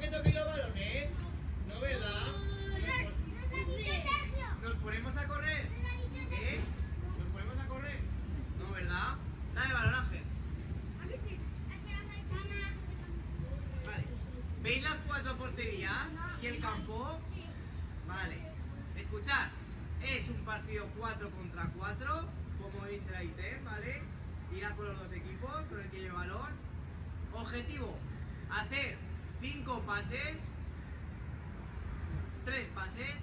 que toquéis los balones? ¿No, verdad? ¿Nos ponemos a correr? ¿Eh? ¿Nos ponemos a correr? ¿No, verdad? Dame balón, Ángel. Vale. ¿Veis las cuatro porterías y el campo? Vale. Escuchad, es un partido 4 contra 4, como dice la IT, ¿vale? Irá con los dos equipos, con el que lleva balón. Objetivo, hacer 5 pases, 3 pases.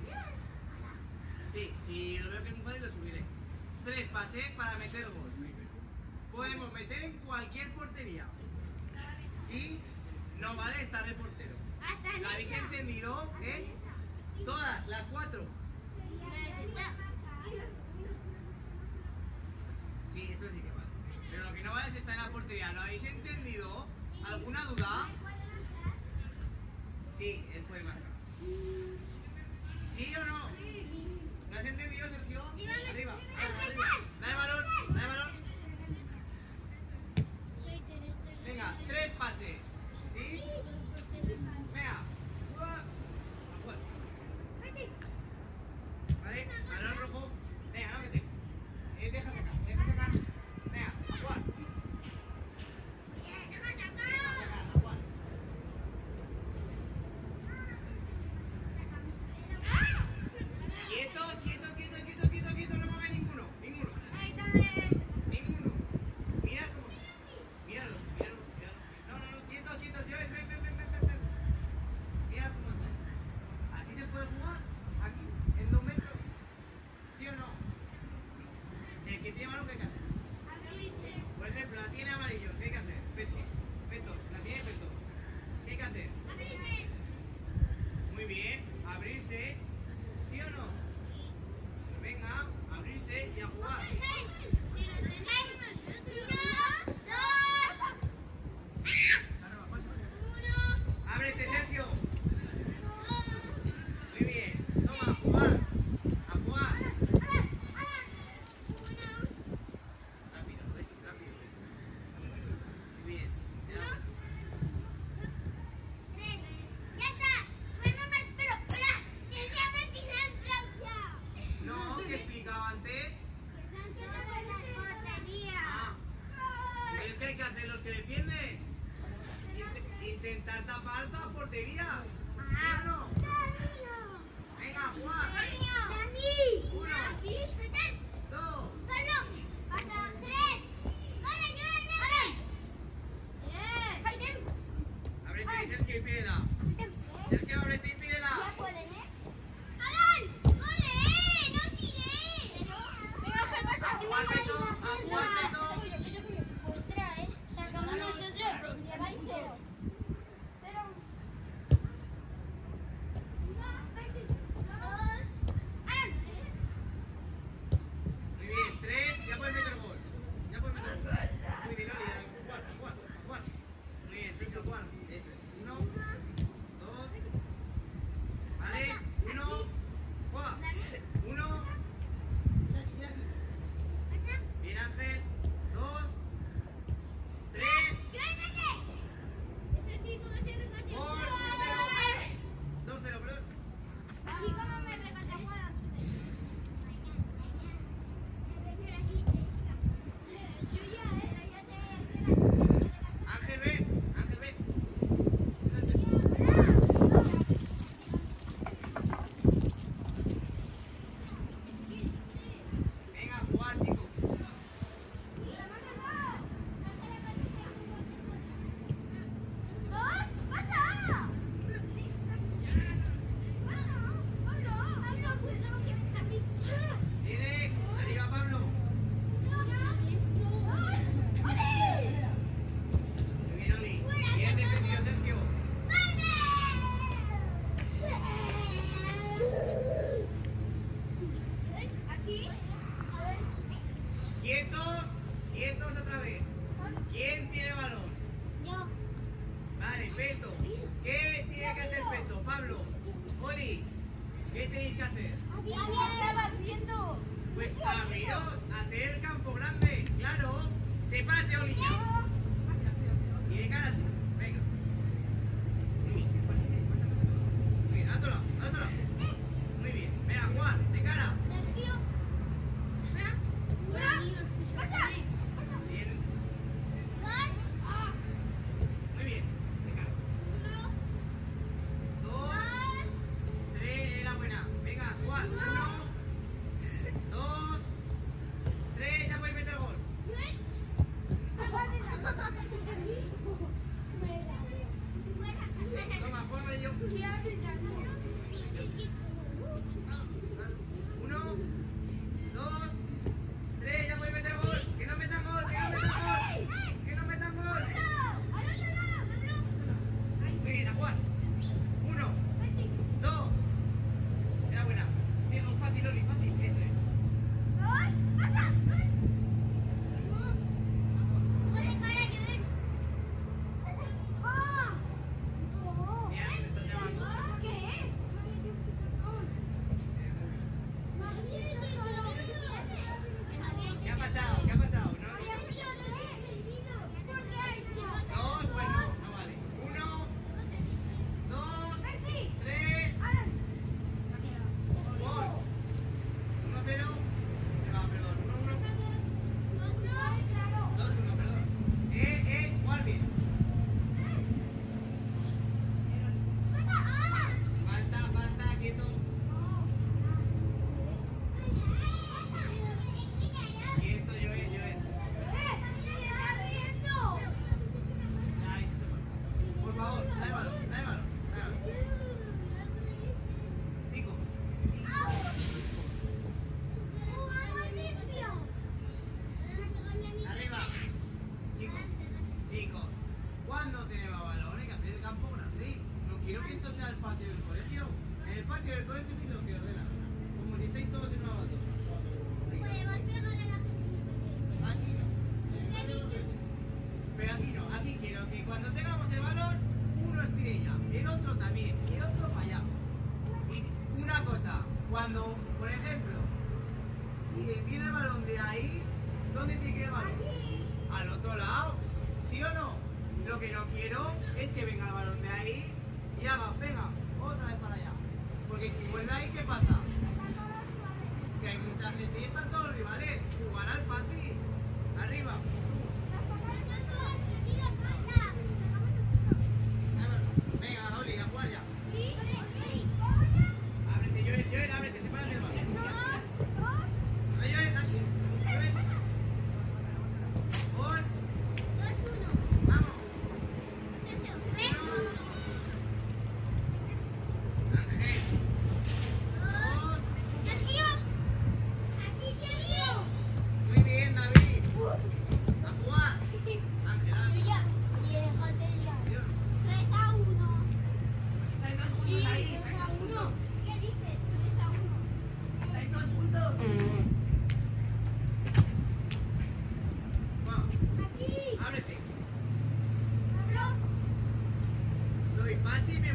Sí, si lo veo que es muy fácil lo subiré. 3 pases para meter gol. Podemos meter en cualquier portería. Sí, no vale estar de portero. ¿La habéis entendido? ¿Eh? Todas, las cuatro. Sí, eso sí que vale. Pero lo que no vale es estar en la portería. ¿Lo habéis entendido? ¿Alguna duda? Sí, es Cuernavaca. ¿Sí o no? ¿No has entendido, Sergio? Arriba, ah, arriba. Dale balón, dale balón. Venga, tres pases. portería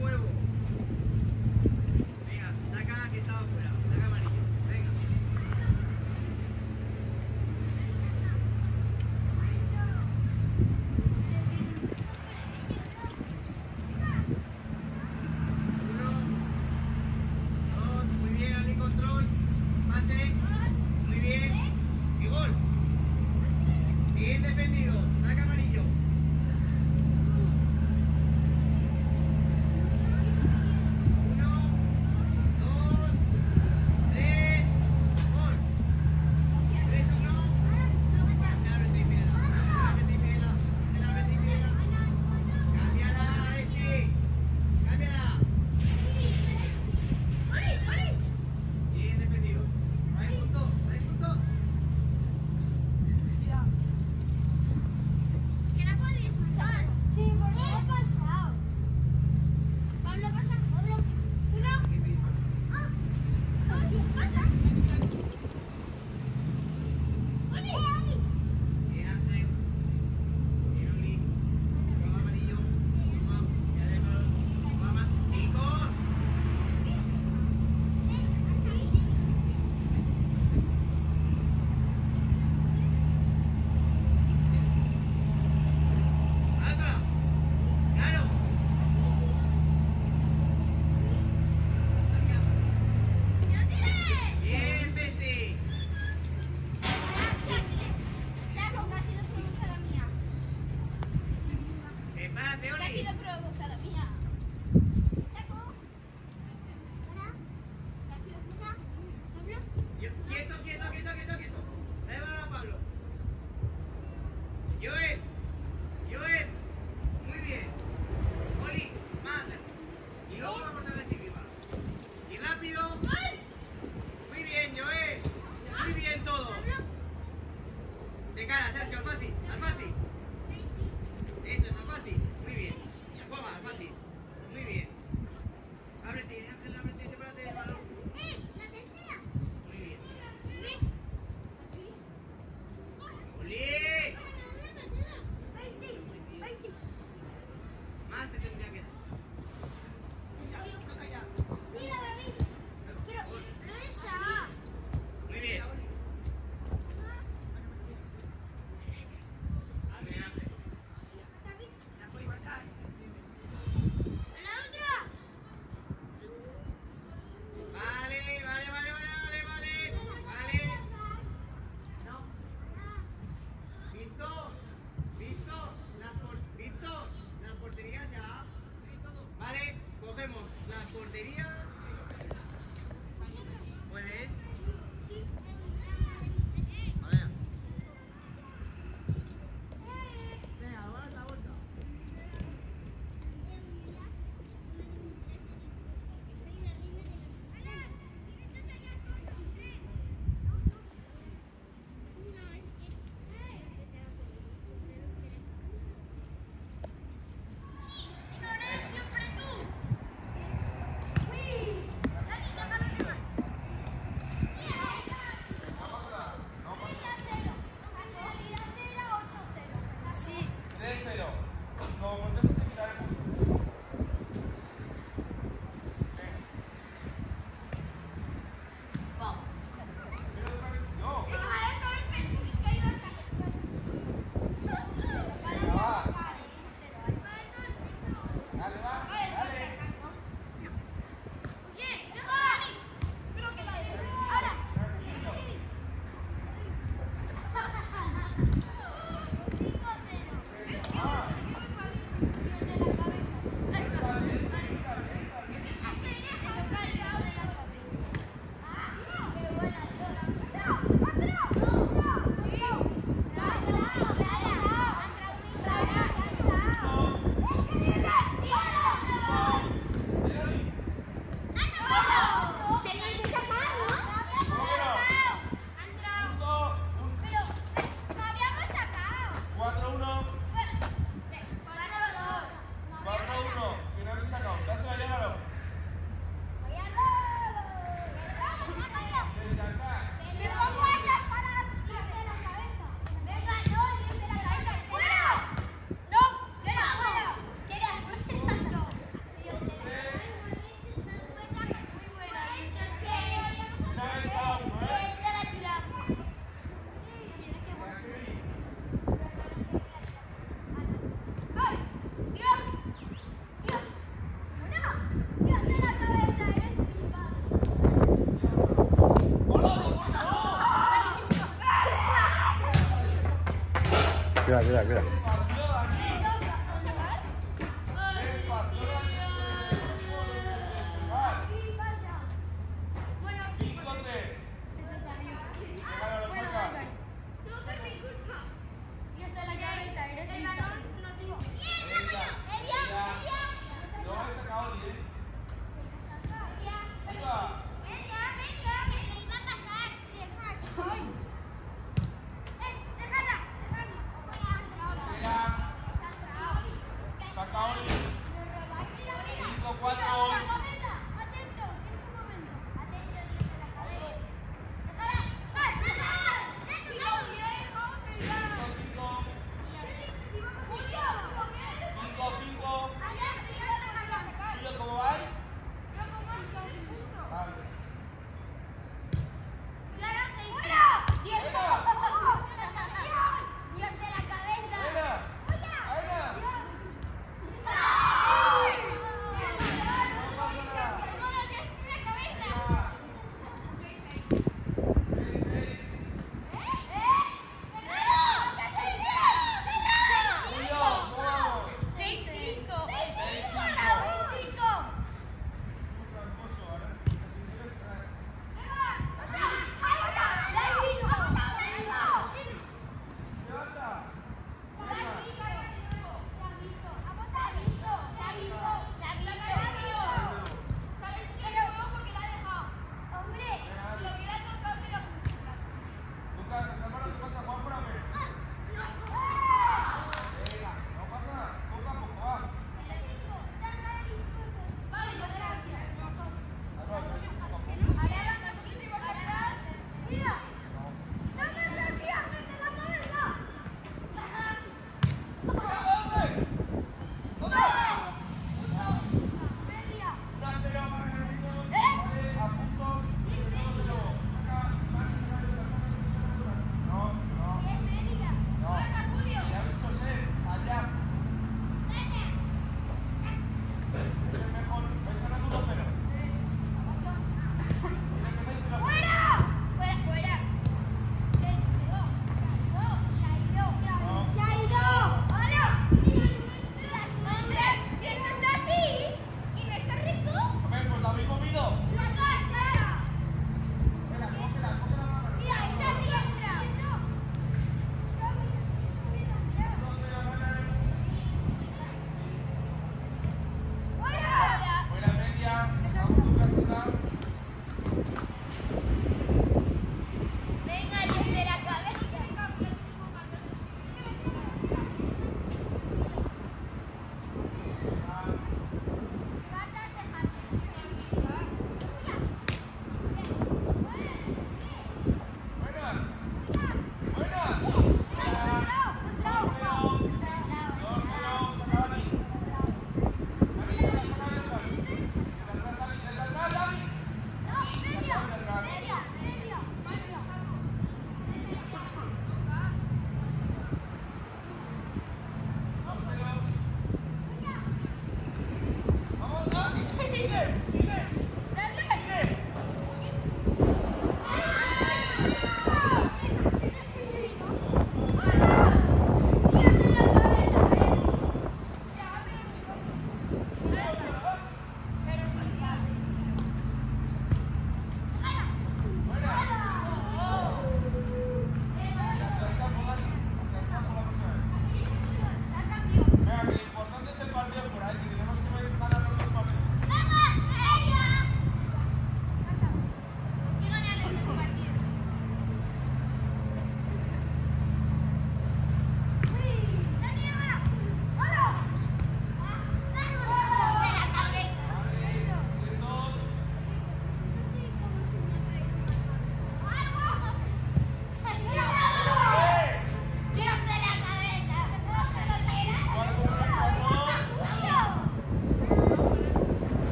pase Cuidado, cuidado, cuidado. Venga, que